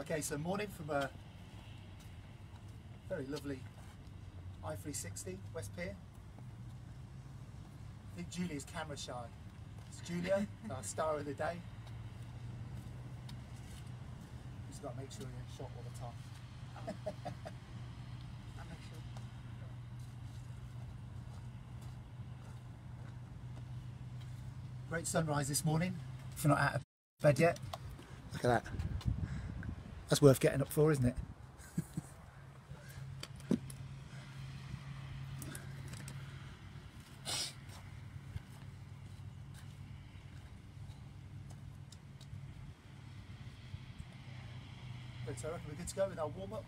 Okay, so morning from a very lovely i360 West Pier. I think Julia's camera shy. It's Julia, our star of the day. Just got to make sure you're in shot all the time. I'll make sure. Great sunrise this morning. If you're not out of bed yet, look at that. That's worth getting up for, isn't it? So I reckon we're good to go with our warm up.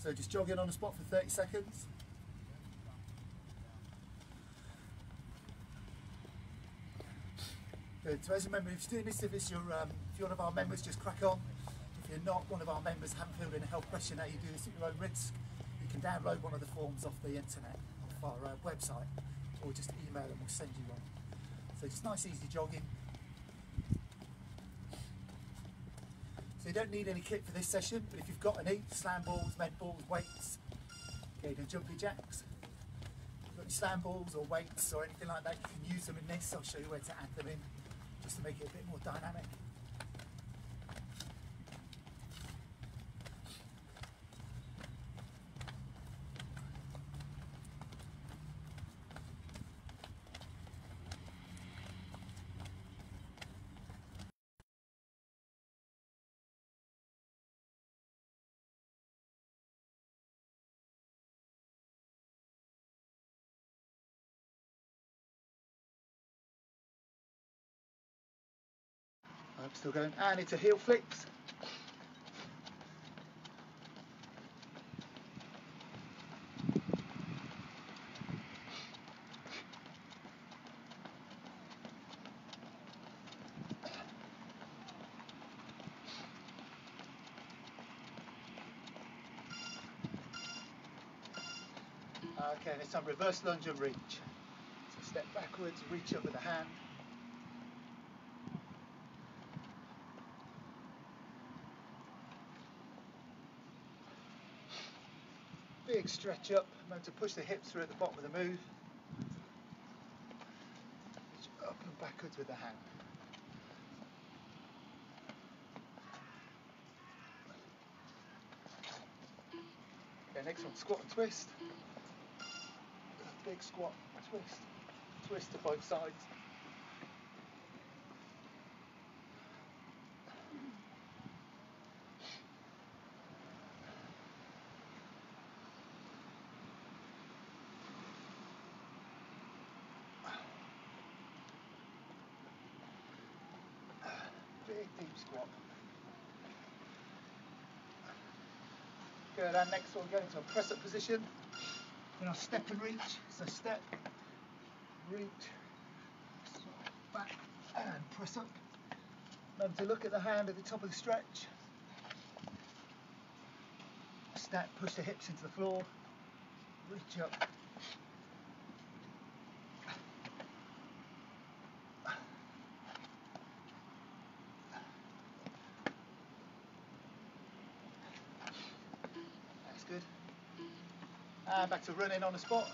So just jog in on the spot for 30 seconds. Good. So as a member, if you're doing this, if it's your, um, if you're one of our members, just crack on. If you're not one of our members, haven't filled in a health questionnaire, you do this at your own risk. You can download one of the forms off the internet, off our uh, website, or just email and we'll send you one. So just nice, easy jogging. So you don't need any kit for this session, but if you've got any, slam balls, med balls, weights, okay, the jumpy jacks, got any slam balls or weights or anything like that, you can use them in this. I'll show you where to add them in, just to make it a bit more dynamic. Still going, ah, and it's a heel flips. Okay, this time reverse lunge and reach. So step backwards, reach up with the hand. Big stretch up, I'm going to push the hips through at the bottom of the move. Up and backwards with the hand. Okay, next one, squat and twist. Big squat, twist, twist to both sides. Big deep squat. Next one, go into a press up position. Then I'll step and reach. So step, reach, back, and press up. Remember to look at the hand at the top of the stretch. Step, push the hips into the floor, reach up. That's good. And back to running on the spot.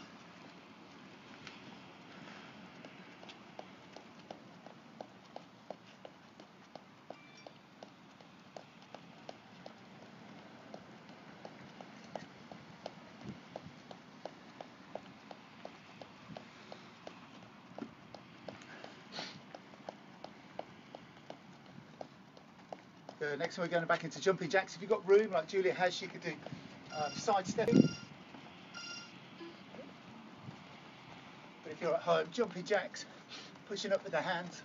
Next one, we're going back into jumping jacks. If you've got room, like Julia has, she could do um, side stepping. But if you're at home, jumpy jacks, pushing up with the hands.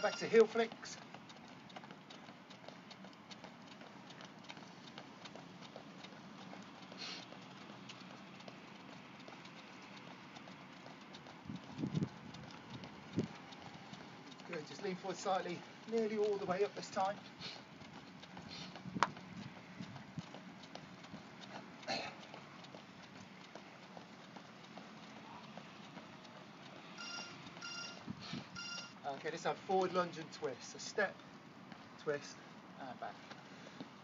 Back to heel flicks. lean forward slightly, nearly all the way up this time. Okay, this time forward lunge and twist. So step, twist, and back.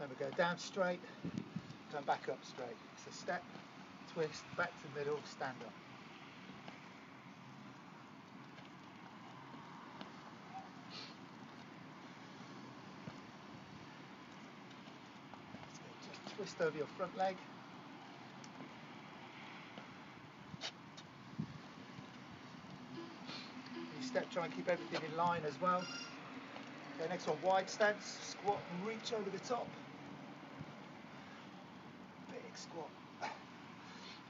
Then we go down straight, come back up straight. So step, twist, back to the middle, stand up. So just twist over your front leg. You step, try and keep everything in line as well. Okay, next one, wide stance, squat and reach over the top. Big squat.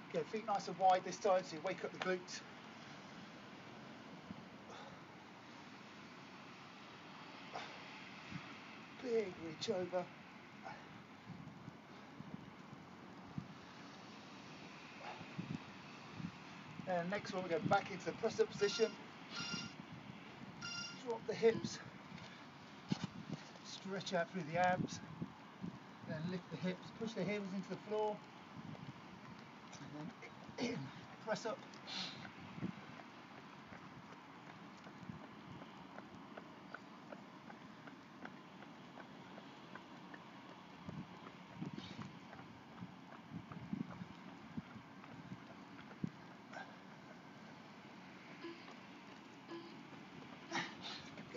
Okay, feet nice and wide this time so you wake up the glutes. Big reach over. And next one, we go back into the press up position. Drop the hips. Stretch out through the abs. Then lift the hips, push the heels into the floor. And then in, press up.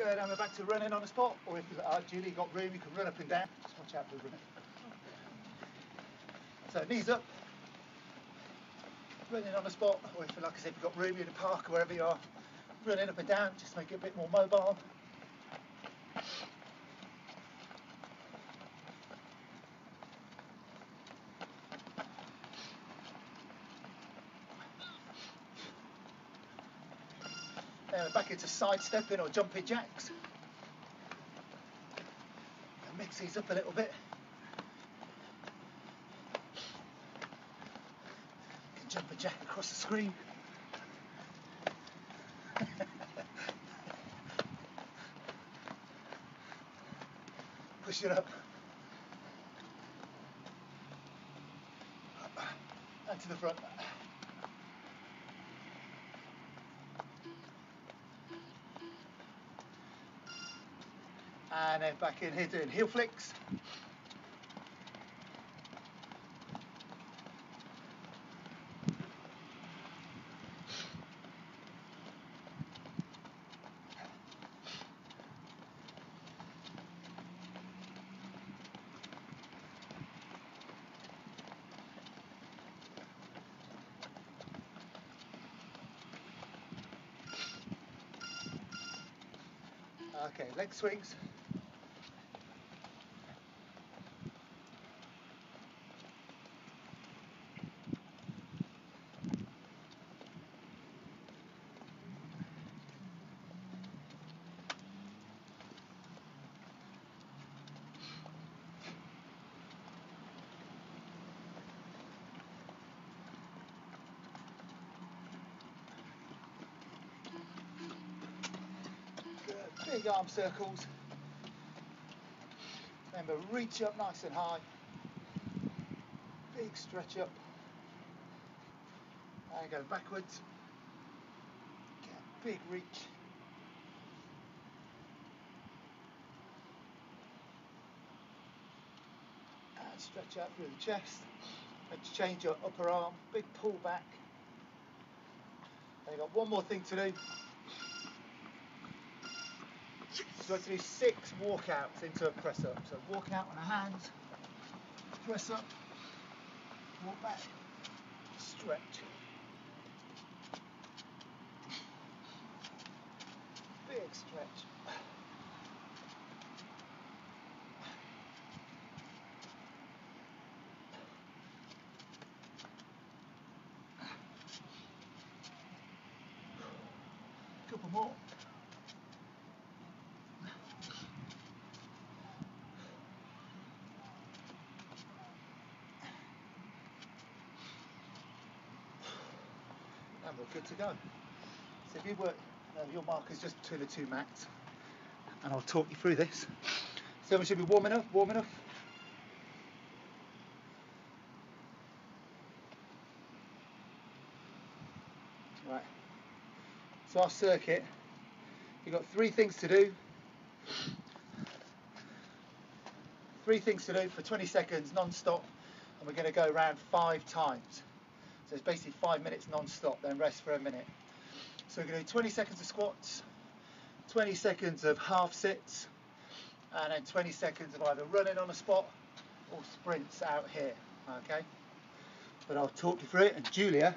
And we're back to running on the spot. Or if uh, you've ideally got room, you can run up and down. Just watch out for running. So knees up, running on the spot, or if, like I said, you've got room in the park or wherever you are, running up and down, just make it a bit more mobile. Then we're back into side stepping or jumping jacks. And mix these up a little bit. Can jump a jack across the screen. Push it up. And to the front. Then back in here doing heel flicks. Okay, leg swings. Good. Big arm circles. Remember, reach up nice and high. Big stretch up. And go backwards. Get a big reach. And stretch out through the chest. Let's change your upper arm. Big pull back. And you've got one more thing to do. So we're going to do six walkouts into a press up. So walk out on the hands, press up, walk back, stretch. Big stretch. Couple more. and we're good to go. So if you work, uh, your marker's just between the two mats, and I'll talk you through this. So we should be warm enough, warm enough. Right. So our circuit, you've got three things to do. Three things to do for 20 seconds non-stop, and we're going to go around five times. So it's basically five minutes non-stop, then rest for a minute. So we're going to do 20 seconds of squats, 20 seconds of half sits, and then 20 seconds of either running on a spot or sprints out here. Okay, but I'll talk you through it. And Julia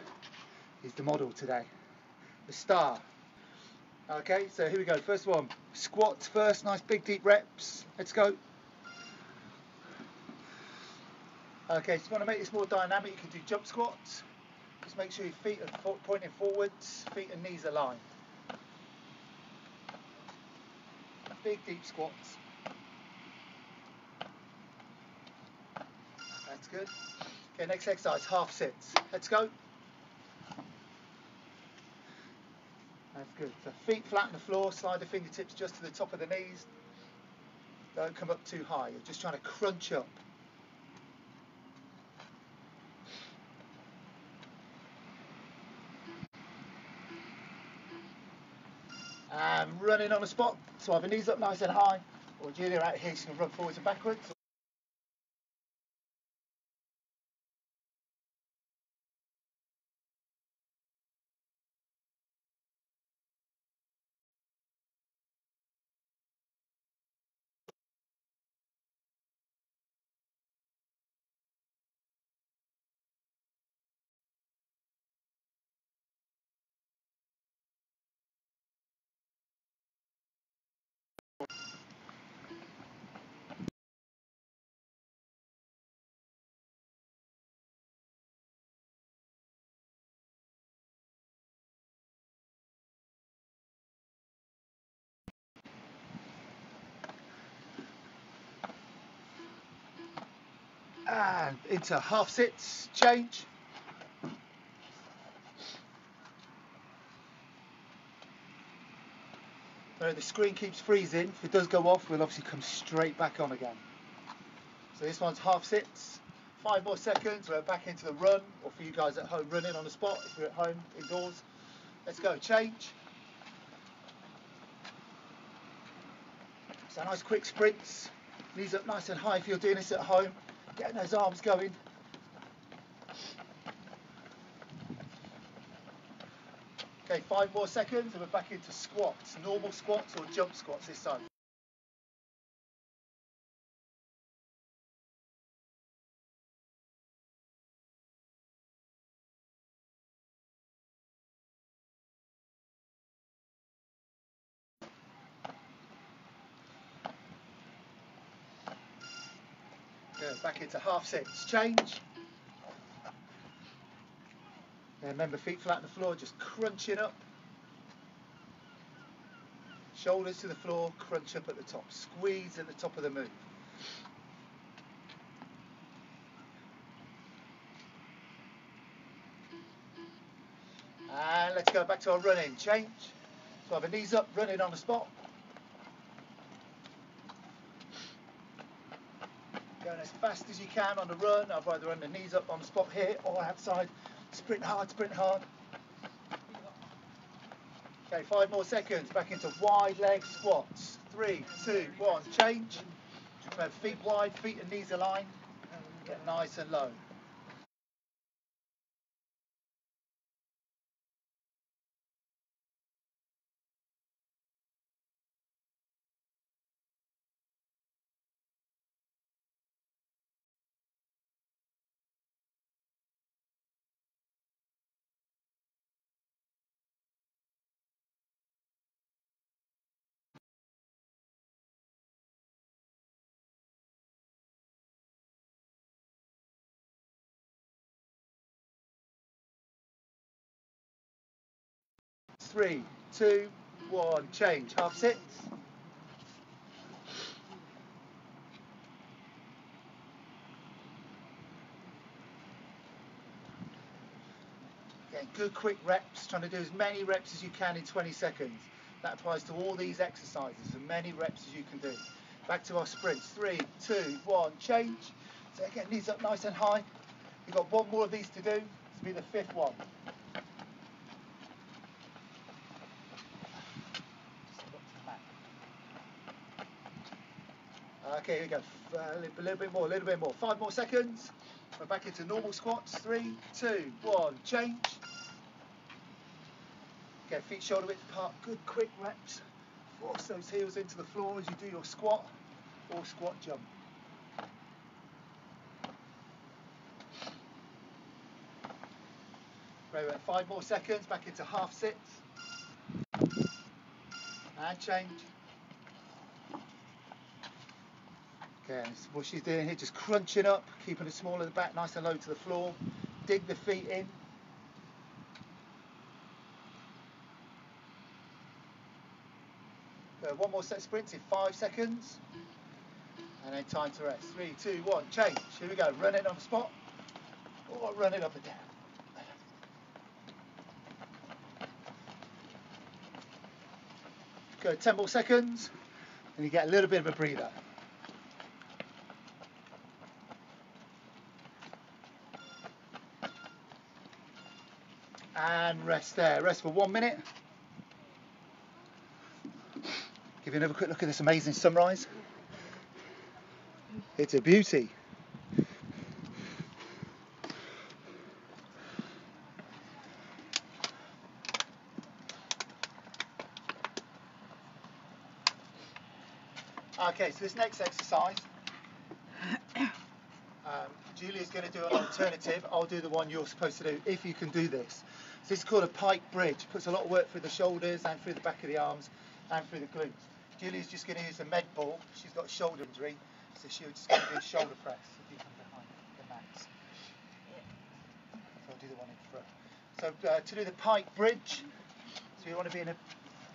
is the model today, the star. Okay, so here we go. First one, squats first. Nice big deep reps. Let's go. Okay, so if you want to make this more dynamic, you can do jump squats. Make sure your feet are fo- pointing forwards, feet and knees aligned. Big deep squats. That's good. Okay, next exercise, half sits. Let's go. That's good. So feet flat on the floor, slide the fingertips just to the top of the knees. Don't come up too high. You're just trying to crunch up. And running on the spot. So either knees up nice and high, or Julia out here, she can run forwards and backwards. And into half sits, change. So the screen keeps freezing. If it does go off, we'll obviously come straight back on again. So this one's half sits. Five more seconds, we're back into the run, or for you guys at home, running on the spot if you're at home, indoors. Let's go, change. So nice quick sprints. Knees up nice and high if you're doing this at home. Getting those arms going. Okay, five more seconds and we're back into squats. Normal squats or jump squats this time. Good, half. Change. Then remember, feet flat on the floor, just crunching up. Shoulders to the floor, crunch up at the top. Squeeze at the top of the move. And let's go back to our running. Change. So I have a knees up, running on the spot. Going as fast as you can on the run. I've either run the knees up on the spot here or outside. Sprint hard, sprint hard. Okay, five more seconds. Back into wide leg squats. Three, two, one. Change. Feet wide, feet and knees aligned. Get nice and low. Three, two, one. Change. Half sits. Getting good quick reps, trying to do as many reps as you can in 20 seconds. That applies to all these exercises, as many reps as you can do. Back to our sprints. Three, two, one, change. So again, knees up nice and high. We've got one more of these to do. This will be the fifth one. Okay, here we go. Uh, a little, bit more, a little bit more. Five more seconds. We're back into normal squats. Three, two, one, change. Okay, feet shoulder width apart. Good quick reps. Force those heels into the floor as you do your squat or squat jump. Right, five more seconds. Back into half sits. And change. And what she's doing here, just crunching up, keeping it small at the back, nice and low to the floor. Dig the feet in. Go, one more set sprints in five seconds. And then time to rest. Three, two, one, change. Here we go. Run it on the spot. Or run it up and down. Go 10 more seconds. And you get a little bit of a breather. And rest there. Rest for one minute. Give you another quick look at this amazing sunrise. It's a beauty. Okay, so this next exercise, Julia's going to do an alternative. I'll do the one you're supposed to do if you can do this. So this is called a pike bridge. Puts a lot of work through the shoulders and through the back of the arms and through the glutes. Julia's just going to use a med ball. She's got shoulder injury, so she'll just going to do a shoulder press. If you come behind the mats. So I'll do the one in front. So uh, to do the pike bridge, so you want to be in a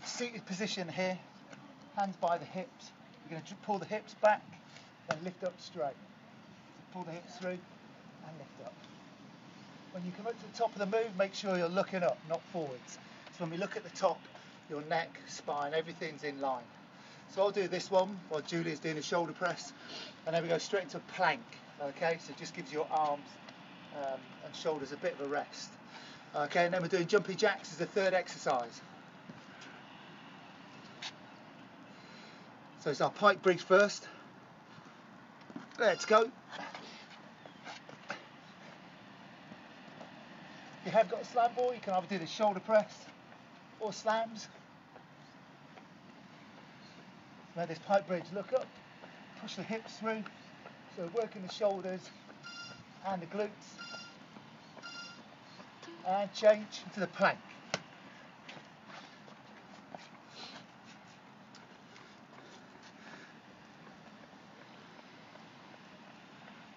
seated position here, hands by the hips. You're going to pull the hips back and lift up straight. Pull the hips through and lift up. When you come up to the top of the move, make sure you're looking up, not forwards. So when we look at the top, your neck, spine, everything's in line. So I'll do this one while Julia's doing a shoulder press, and then we go straight into plank. Okay, so just gives your arms um, and shoulders a bit of a rest. Okay, and then we're doing jumpy jacks as the third exercise. So it's our pike bridge first. Let's go. If you have got a slam ball, you can either do the shoulder press or slams. Now this pike bridge, look up, push the hips through, so working the shoulders and the glutes, and change to the plank.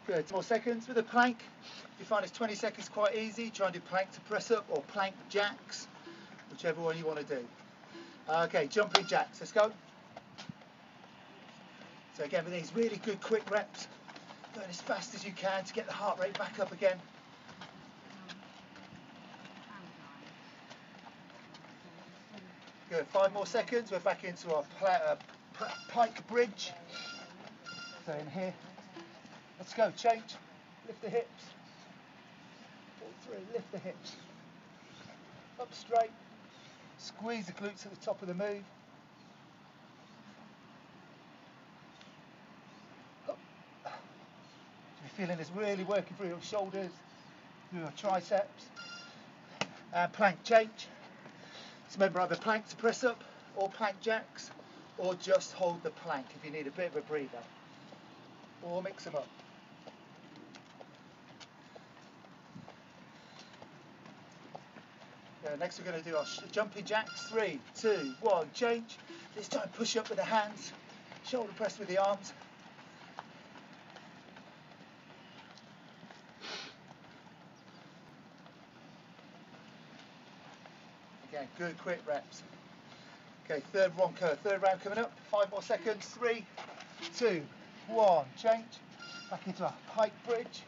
Good, more seconds with a plank. If you find it's 20 seconds quite easy, try and do plank to press up or plank jacks, whichever one you want to do. Okay, jumping jacks, let's go. So again, with these really good quick reps, going as fast as you can to get the heart rate back up again. Good, five more seconds, we're back into our uh, p- pike bridge. So in here, let's go, change, lift the hips, pull through, lift the hips, up straight, squeeze the glutes at the top of the move. Up. You're feeling this really working through your shoulders, through your triceps. And plank change. So remember either plank to press up or plank jacks or just hold the plank if you need a bit of a breather. Or mix them up. Next we're going to do our jumping jacks. Three, two, one, change. This time push up with the hands, shoulder press with the arms. Again, good quick reps. Okay, third round, third round coming up. Five more seconds. Three, two, one, change. Back into a pike bridge.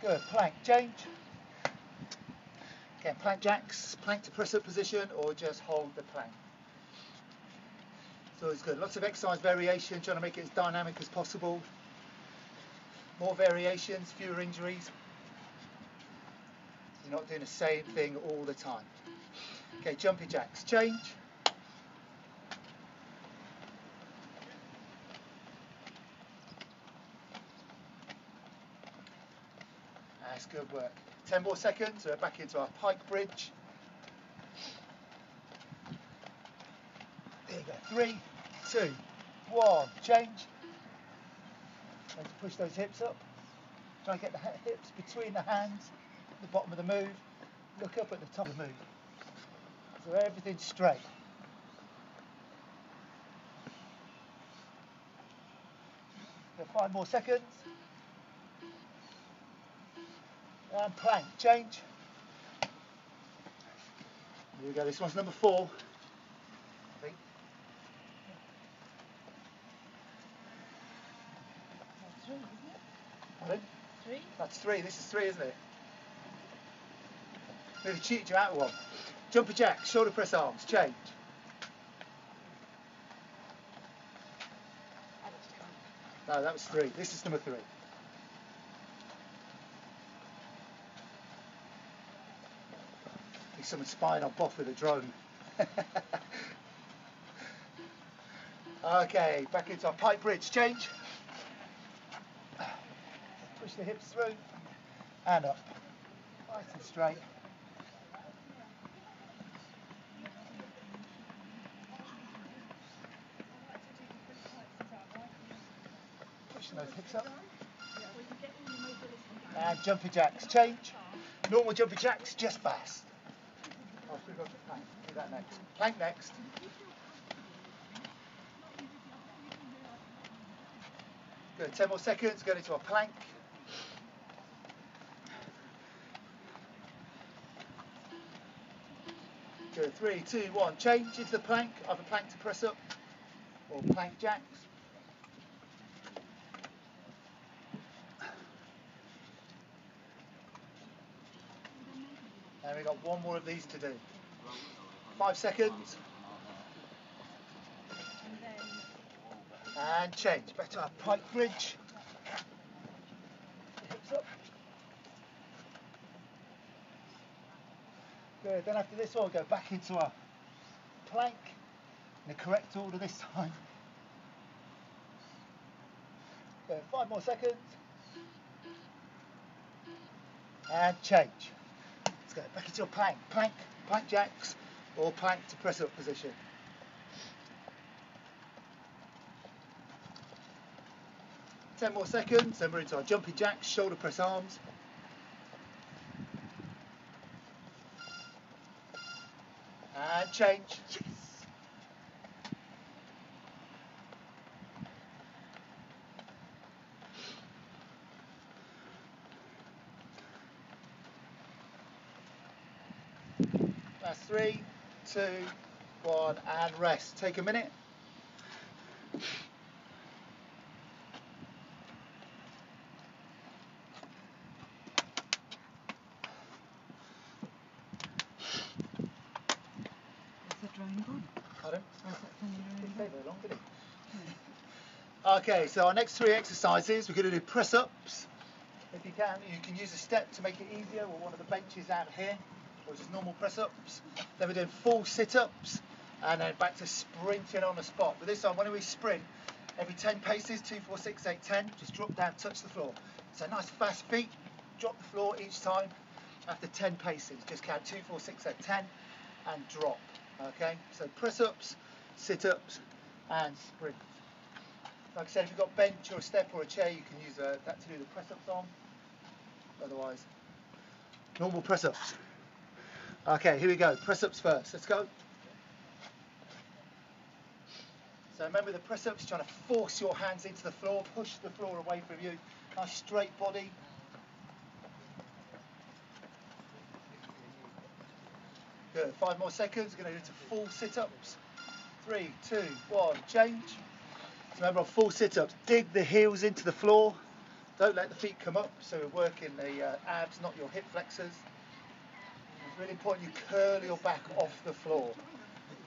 Good. Plank. Change. Again, plank jacks, plank to press up position, or just hold the plank. So it's good. Lots of exercise variation, trying to make it as dynamic as possible. More variations, fewer injuries. You're not doing the same thing all the time. Okay, jumpy jacks. Change. That's good work. Uh, 10 more seconds, we're back into our pike bridge. There you go. Three, two, one, change. Try to push those hips up. Try and get the hips between the hands, the bottom of the move. Look up at the top of the move. So everything's straight. Five more seconds. And plank, change. Here we go, this one's number four. I think. Three, isn't it? Three? That's three, this is three, isn't it? Nearly cheated you out of one. Jumper jack, shoulder press arms, change. I just can't. No, that was three. This is number three. Think someone's spying on Boff with a drone. okay, back into our pike bridge. Change. Push the hips through and up. Nice and straight. Pushing those hips up. And jumpy jacks. Change. Normal jumpy jacks, just fast. Oh, still got the plank. Do that next. Plank next. Good. 10 more seconds. Go into a plank. Good. Three, two, one. Change into the plank. Either plank to press up or plank jacks. And we've got one more of these to do. Five seconds. And change. Back to our pike bridge. Good. Then after this one, we'll go back into our plank in the correct order this time. Good. Five more seconds. And change. Let's go back into a plank. Plank, plank jacks, or plank to press up position. Ten more seconds, then we're into our jumpy jacks, shoulder press arms. And change. That's three, two, one, and rest. Take a minute. is the drawing good? Pardon? Or is it from your Didn't own take very long, did it? Okay, so our next three exercises, we're going to do press ups. If you can, you can use a step to make it easier, or one of the benches out here, or just normal press ups. Then we're doing full sit ups, and then back to sprinting on the spot. But this time, when we sprint, every 10 paces, 2, 4, 6, 8, 10, just drop down, touch the floor. So nice fast feet, drop the floor each time after 10 paces. Just count 2, 4, 6, 8, 10, and drop. Okay, so press ups, sit ups, and sprint. Like I said, if you've got a bench or a step or a chair, you can use uh, that to do the press ups on. Otherwise, normal press ups. Okay, here we go. Press ups first. Let's go. So remember the press ups, trying to force your hands into the floor, push the floor away from you. Nice straight body. Good. Five more seconds. We're going to do to full sit ups. Three, two, one, change. So remember on full sit ups, dig the heels into the floor. Don't let the feet come up, so we're working the uh, abs, not your hip flexors. Really important you curl your back off the floor.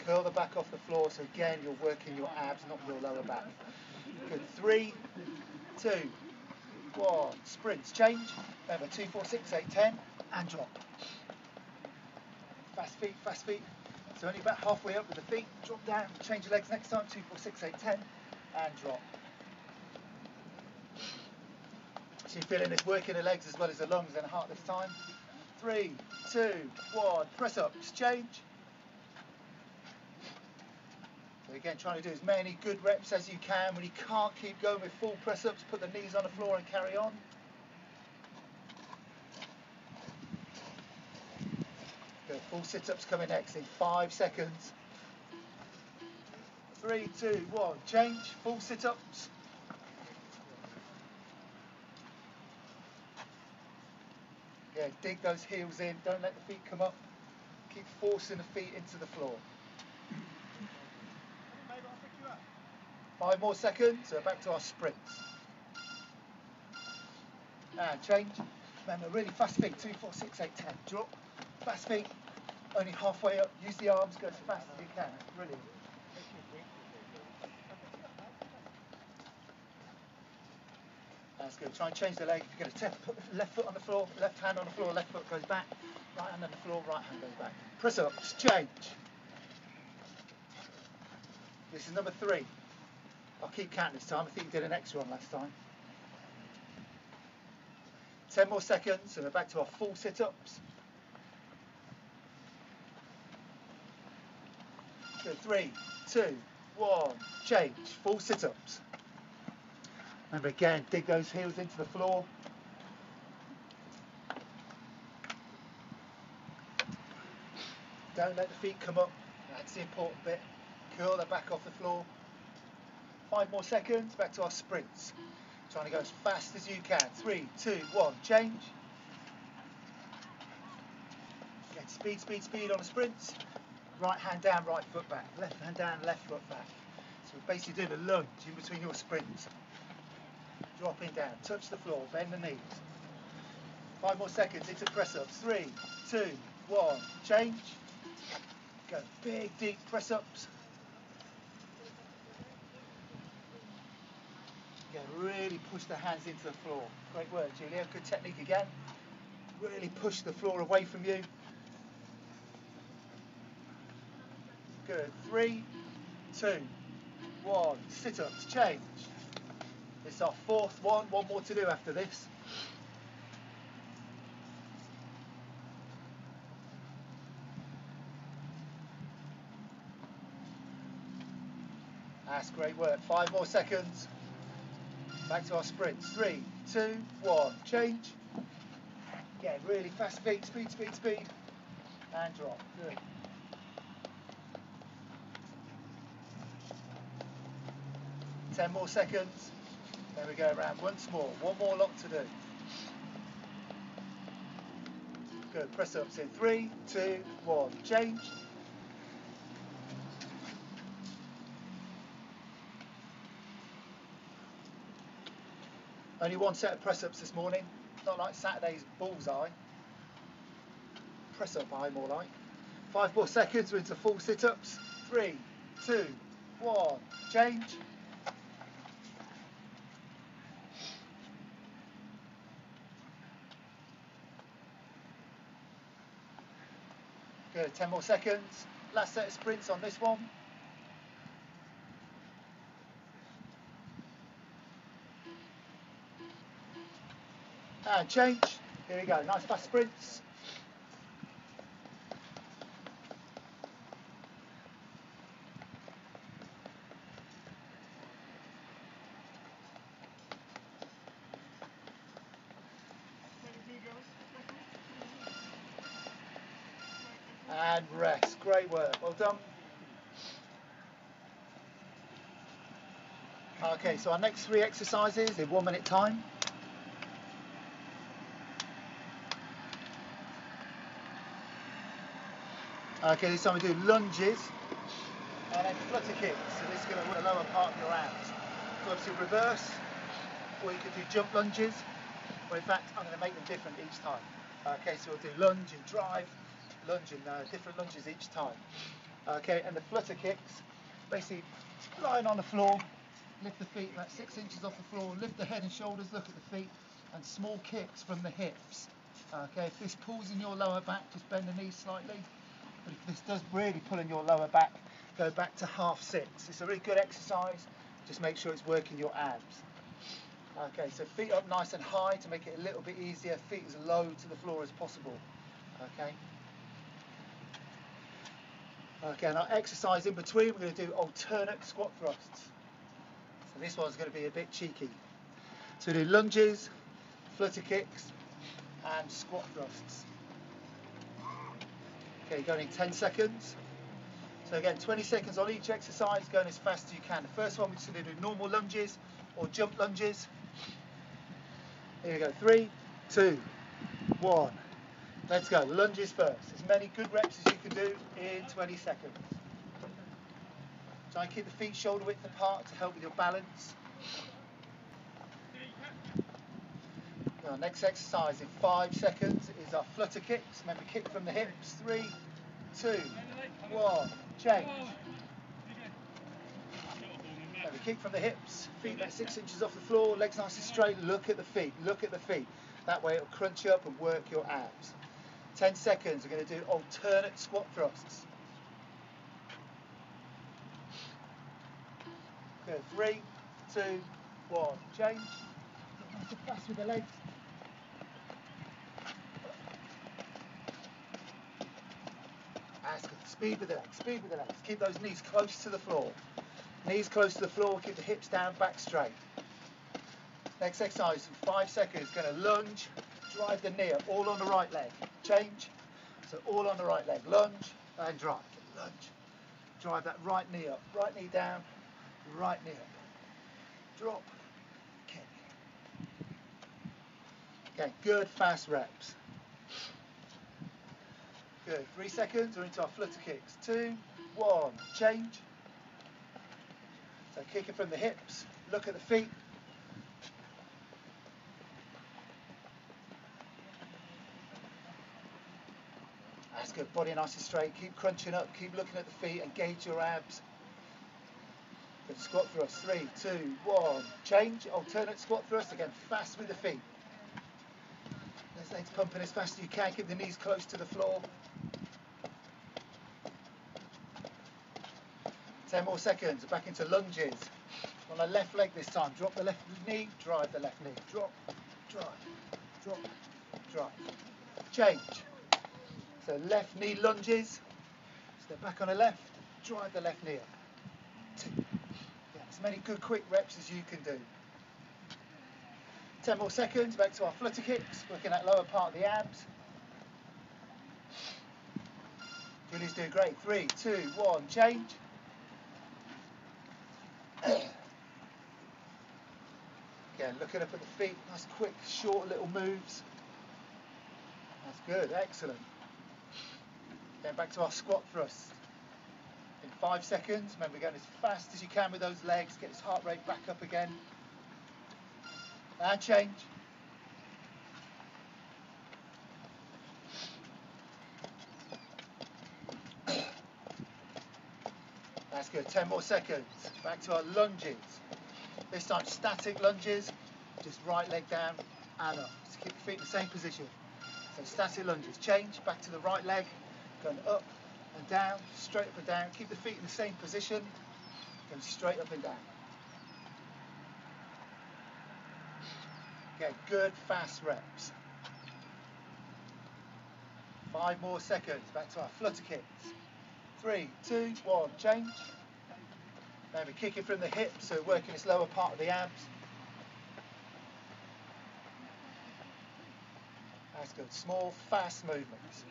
Curl the back off the floor, so again, you're working your abs, not your lower back. Good. Three, two, one. Sprints. Change. Remember, two, four, six, eight, ten, and drop. Fast feet, fast feet. So only about halfway up with the feet. Drop down. Change your legs next time. Two, four, six, eight, ten, and drop. So you're feeling this working the legs as well as the lungs and the heart this time. Three, two, one. Press up. Just change. So again, trying to do as many good reps as you can. When you can't keep going with full press ups, put the knees on the floor and carry on. Good. Full sit ups coming next in five seconds. Three, two, one. Change. Full sit Dig those heels in. Don't let the feet come up. Keep forcing the feet into the floor. Five more seconds, so back to our sprints. And change. Remember, really fast feet. Two, four, six, eight, ten. Drop. Fast feet. Only halfway up. Use the arms. Go as fast as you can. Brilliant. That's good. Try and change the leg. If you're going to tap, put the left foot on the floor, left hand on the floor, left foot goes back, right hand on the floor, right hand goes back. Press ups, change. This is number three. I'll keep counting this time. I think you did an extra one last time. 10 more seconds and we're back to our full sit-ups. Good, three, two, one, change. Full sit-ups. Remember again, dig those heels into the floor. Don't let the feet come up. That's the important bit. Curl the back off the floor. Five more seconds, back to our sprints. Trying to go as fast as you can. Three, two, one, change. Get speed, speed, speed on the sprints. Right hand down, right foot back. Left hand down, left foot back. So we're basically doing a lunge in between your sprints. Dropping down, touch the floor, bend the knees. Five more seconds into press ups. Three, two, one, change. Go big, deep press ups. Again, really push the hands into the floor. Great work, Julia. Good technique again. Really push the floor away from you. Good. Three, two, one. Sit ups, change. Is our fourth one. One more to do after this. That's great work. Five more seconds. Back to our sprints. Three, two, one. Change. Again, really fast feet. Speed, speed, speed. And drop. Good. Ten more seconds. There we go around once more. One more lot to do. Good. Press ups in three, two, one. Change. Only one set of press ups this morning. Not like Saturday's bullseye. Press up high more like. Five more seconds. We're into full sit ups. Three, two, one. Change. Good, 10 more seconds. Last set of sprints on this one. And change. Here we go, nice fast sprints. And rest. Great work. Well done. Okay, so our next three exercises in one minute time. Okay, this time we do lunges and then flutter kicks. So this is going to work the lower part of your arms. So obviously reverse or you can do jump lunges. Or in fact, I'm going to make them different each time. Okay, so we'll do lunge and drive, lunge and uh, different lunges each time. Okay, and the flutter kicks, basically lying on the floor, lift the feet about six inches off the floor, lift the head and shoulders, look at the feet, and small kicks from the hips. Okay, if this pulls in your lower back, just bend the knees slightly. But if this does really pull in your lower back, go back to half sits. It's a really good exercise. Just make sure it's working your abs. Okay, so feet up nice and high to make it a little bit easier. Feet as low to the floor as possible. Okay. Okay, and our exercise in between, we're going to do alternate squat thrusts. So this one's going to be a bit cheeky. So do lunges, flutter kicks, and squat thrusts. Okay, going in 10 seconds. So again, 20 seconds on each exercise, going as fast as you can. The first one we're just going to do normal lunges or jump lunges. Here we go, three, two, one. Let's go, lunges first. As many good reps as you can do in 20 seconds. Try and keep the feet shoulder width apart to help with your balance. Our next exercise in five seconds is our flutter kicks. Remember, kick from the hips. Three, two, one, change. Remember, kick from the hips. Feet about six inches off the floor. Legs nice and straight. Look at the feet. Look at the feet. That way it'll crunch you up and work your abs. 10 seconds. We're going to do alternate squat thrusts. Good. Three, two, one. Change. Get nice and fast with the legs. That's good. Speed with the legs. Speed with the legs. Keep those knees close to the floor. Knees close to the floor. Keep the hips down, back straight. Next exercise, five seconds. Going to lunge, drive the knee up, all on the right leg. Change. So all on the right leg. Lunge and drive. Lunge. Drive that right knee up. Right knee down. Right knee. Drop. Kick. Okay, good fast reps. Good. Three seconds. We're into our flutter kicks. Two, one. Change. So kick it from the hips. Look at the feet. That's good. Body nice and straight. Keep crunching up. Keep looking at the feet. Engage your abs. Good squat thrust. Three, two, one. Change. Alternate squat thrust. Again, fast with the feet. Let's legs pumping as fast as you can. Keep the knees close to the floor. 10 more seconds. Back into lunges. On the left leg this time. Drop the left knee. Drive the left knee. Drop. Drive. Drop. Drive. Change. So left knee lunges. Step back on the left. Drive the left knee up. Two. As many good quick reps as you can do. 10 more seconds. Back to our flutter kicks. Working that lower part of the abs. Julie's doing great. Three, two, one. Change. Again, looking up at the feet, nice quick, short little moves. That's good, excellent. Then back to our squat thrust. Five seconds, remember going as fast as you can with those legs, get his heart rate back up again. And change. That's good, 10 more seconds. Back to our lunges. This time static lunges, just right leg down and up. Just keep your feet in the same position. So static lunges, change, back to the right leg, going up and down, straight up and down. Keep the feet in the same position, going straight up and down. Okay, good fast reps. Five more seconds, back to our flutter kicks. Three, two, one, change. Now we're kicking from the hips, so working this lower part of the abs. That's good. Small, fast movements.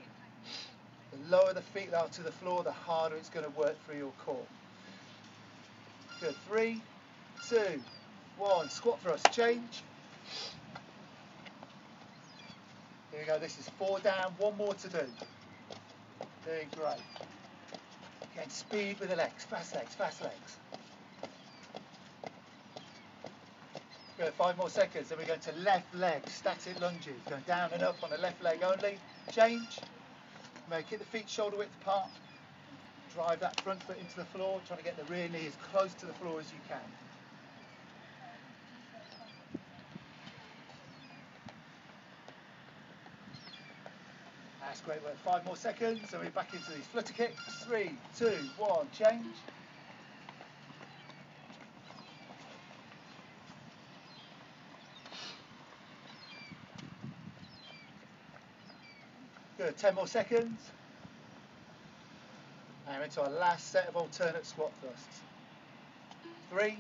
The lower the feet are to the floor, the harder it's going to work through your core. Good. Three, two, one. Squat thrust. Change. Here we go. This is four down. One more to do. Doing great. Again, speed with the legs. Fast legs. Fast legs. Good, five more seconds. Then we're going to left leg, static lunges. Going down and up on the left leg only. Change. Make it the feet shoulder width apart. Drive that front foot into the floor, trying to get the rear knee as close to the floor as you can. That's great work. Five more seconds, and we're back into these flutter kicks. Three, two, one, change. Good, 10 more seconds. And into our last set of alternate squat thrusts. Three,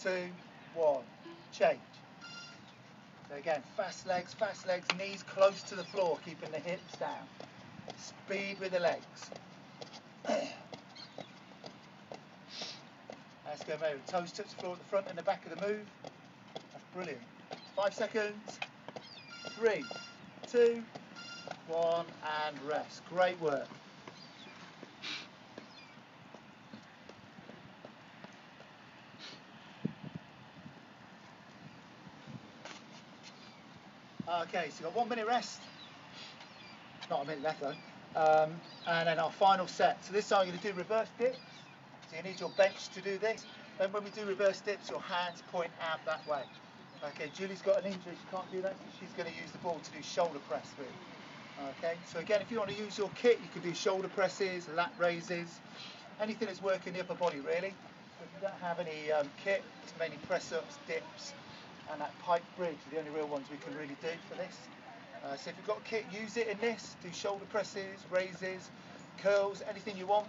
two, one, change. So again, fast legs, fast legs, knees close to the floor, keeping the hips down. Speed with the legs. Let's go, Mary. Toes touch the floor at the front and the back of the move. That's brilliant. Five seconds. Three, two, one, and rest. Great work. Okay, so you've got one minute rest. Not a minute left though. Um, and then our final set. So this time you're going to do reverse dips. So you need your bench to do this. Then when we do reverse dips, your hands point out that way. Okay, Julie's got an injury, she can't do that, so she's going to use the ball to do shoulder press with. Okay, so again, if you want to use your kit, you can do shoulder presses, lat raises, anything that's working the upper body really. But if you don't have any um, kit, it's mainly press ups, dips, and that pike bridge are the only real ones we can really do for this. Uh, so if you've got a kit, use it in this. Do shoulder presses, raises, curls, anything you want.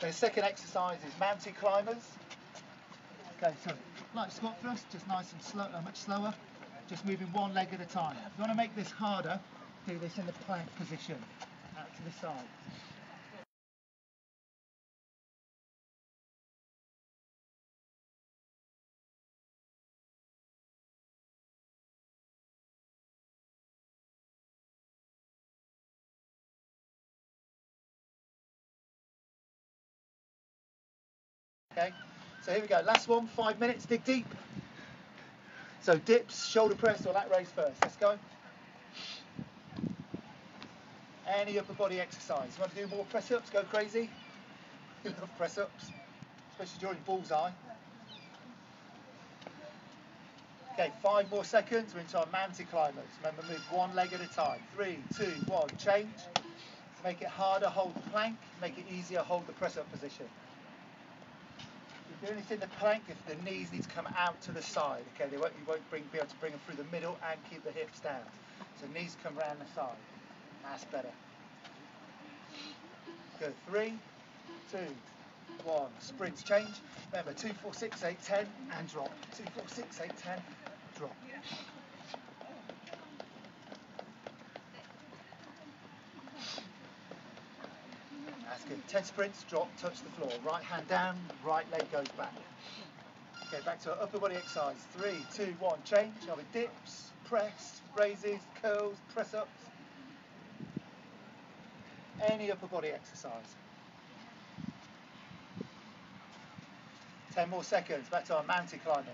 The second exercise is mountain climbers. Okay, so like squat thrust, just nice and slow, uh, much slower. Just moving one leg at a time. If you want to make this harder, do this in the plank position, out to the side. Okay, so here we go. Last one, five minutes, dig deep. So dips, shoulder press or lat raise first. Let's go. Any upper body exercise. You want to do more press ups? Go crazy. You love press ups, especially during bullseye. Okay, five more seconds. We're into our mountain climbers. Remember, move one leg at a time. Three, two, one. Change. Make it harder, hold the plank. Make it easier, hold the press up position. If You're doing this in the plank if the knees need to come out to the side. Okay, they won't, you won't bring, be able to bring them through the middle and keep the hips down. So knees come round the side. That's better. Good. Three, two, one. Sprints change. Remember, two, four, six, eight, ten, and drop. Two, four, six, eight, ten, drop. That's good. Ten sprints, drop, touch the floor. Right hand down, right leg goes back. Okay, back to our upper body exercise. Three, two, one, change. Now with dips, press, raises, curls, press ups. Any upper body exercise. 10 more seconds. Back to our mountain climbers.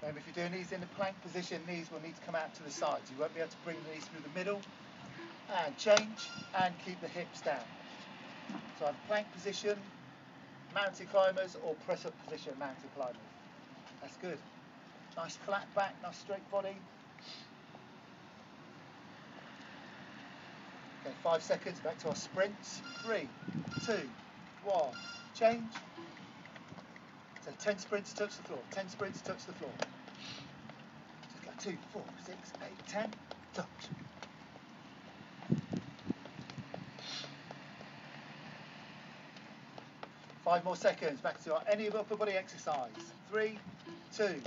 Remember, if you're doing these in the plank position, knees will need to come out to the sides. You won't be able to bring the knees through the middle. And change and keep the hips down. So I'm plank position, mountain climbers, or press up position, mountain climbers. That's good. Nice flat back, nice straight body. Okay, five seconds, back to our sprints. Three, two, one, change. So 10 sprints touch the floor, 10 sprints touch the floor. Just go two, four, six, eight, ten, touch. Five more seconds, back to our any upper body exercise. Three, two,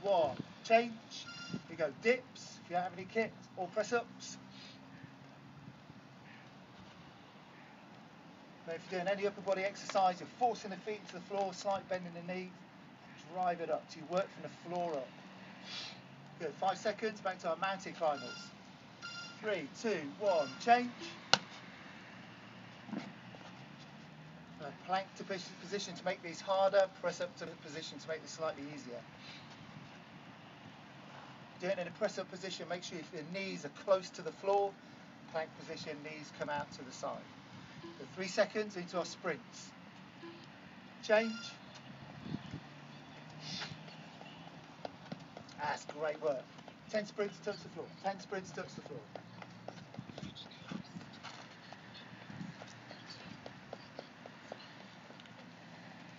one, change. We go dips, if you don't have any kit, or press ups. If you're doing any upper body exercise, you're forcing the feet into the floor, slight bend in the knee, drive it up. So you work from the floor up. Good. Five seconds, back to our mountain climbers. Three, two, one, change. Plank to position to make these harder, press up to the position to make this slightly easier. Do it in a press up position. Make sure your knees are close to the floor. Plank position, knees come out to the side. So three seconds into our sprints. Change. That's great work. 10 sprints, touch the floor. 10 sprints, touch the floor.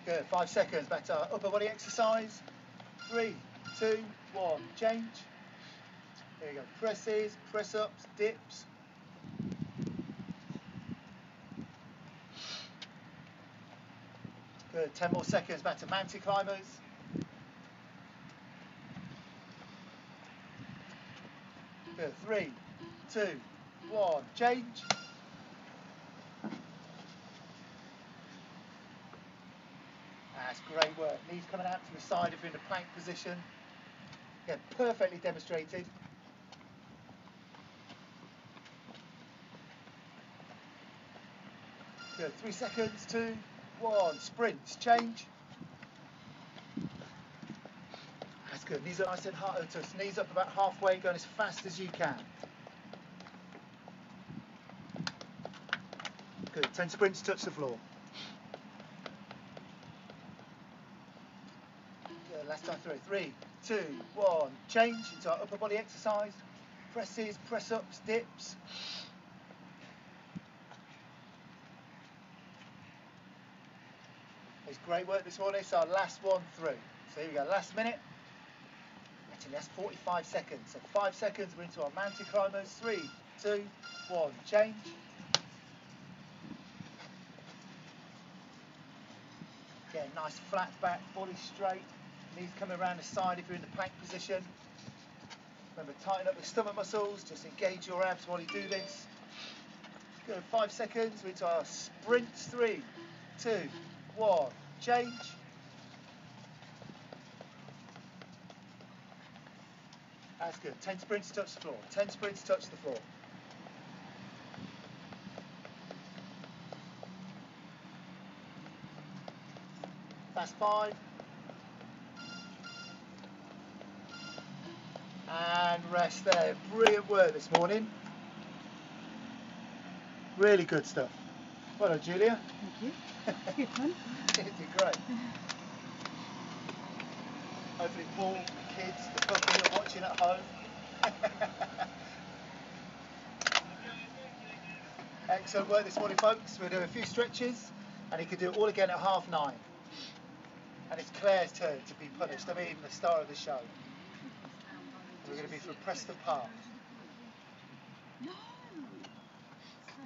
Good. Five seconds. Back to our upper body exercise. Three, two, one. Change. There you go. Presses, press ups, dips. Good. Ten more seconds. Back to mountain climbers. Good. Three, two, one. Change. That's great work. Knees coming out to the side if you're in a plank position. Yeah, perfectly demonstrated. Good. Three seconds. Two, one. Sprints. Change. That's good. Knees up nice and hard. So uh, knees up about halfway, going as fast as you can. Good. Ten sprints. Touch the floor. Good. Last time through. Three, two, one. Change into our upper body exercise. Presses, press ups, dips. Great work this morning. So our last one through. So here we go. Last minute. Actually, that's 45 seconds. So five seconds. We're into our mountain climbers. Three, two, one. Change. Again, nice flat back, body straight. Knees coming around the side if you're in the plank position. Remember, tighten up the stomach muscles. Just engage your abs while you do this. Good. Five seconds. We're into our sprints. Three, two, one. Change. That's good. Ten sprints touch the floor. Ten sprints touch the floor. That's five. And rest there. Brilliant work this morning. Really good stuff. Well Julia. Thank you. Good fun. you did great. Hopefully Paul, the kids, the puppy are watching at home. Excellent work this morning folks. We'll do a few stretches and he can do it all again at half nine. And it's Claire's turn to be punished. I mean the star of the show. We're going to be from Preston Park.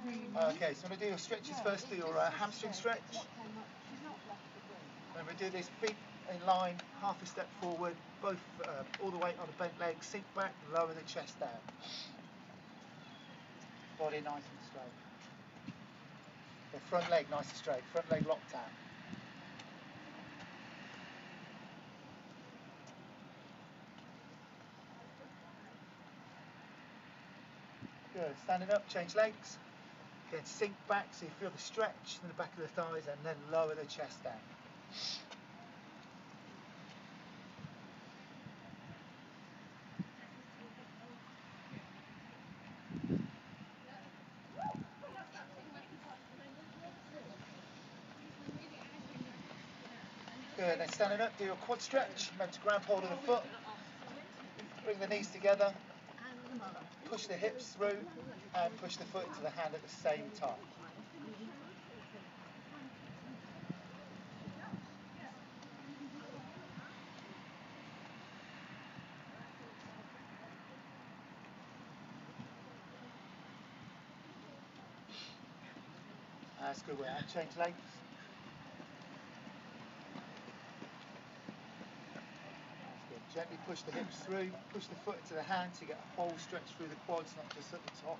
Okay, so I'm going to do your stretches first. Do your uh, hamstring stretch. Then we do this feet in line, half a step forward, both uh, all the way on the bent legs, sink back, lower the chest down. Body nice and straight. The front leg nice and straight, front leg locked out. Good, standing up, change legs. Again, sink back so you feel the stretch in the back of the thighs and then lower the chest down. Good, then standing up, do your quad stretch. Remember to grab hold of the foot. Bring the knees together. Push the hips through and push the foot into the hand at the same time. That's good work. And change legs. Gently push the hips through, push the foot into the hand to get a whole stretch through the quads, not just at the top.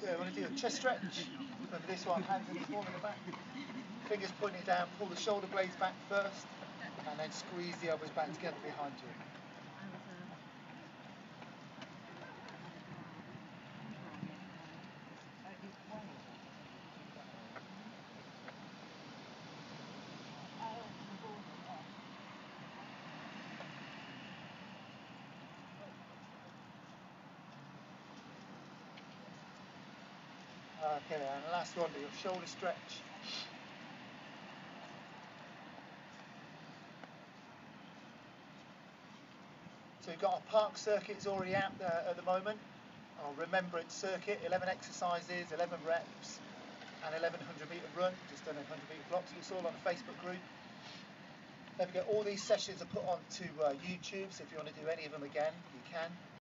Good, I want to do a chest stretch. Remember this one, hands in the form in the back. Fingers pointing down, pull the shoulder blades back first, and then squeeze the elbows back together behind you. Last one, your shoulder stretch. So you've got a park circuit is already out there at the moment. Our remembrance circuit, 11 exercises, 11 reps, and 1100 metre run, just done 100 metre block. So it's all on the Facebook group. Don't forget, all these sessions are put onto uh, YouTube, so if you want to do any of them again, you can.